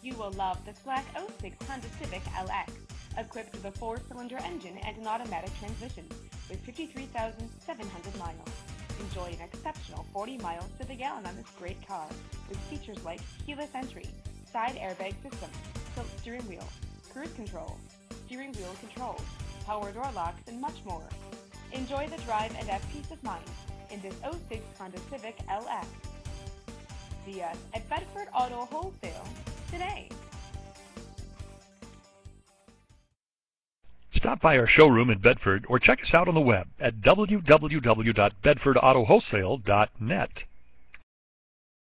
You will love the Slack 06 Honda Civic LX, equipped with a four-cylinder engine and an automatic transmission with 53,700 miles. Enjoy an exceptional 40 miles to the gallon on this great car with features like keyless entry, side airbag system, tilt steering wheel, cruise control, steering wheel controls, power door locks, and much more. Enjoy the drive and have peace of mind in this 06 Honda Civic LX. See us at Bedford Auto Wholesale Stop by our showroom in Bedford or check us out on the web at www.bedfordautowholesale.net.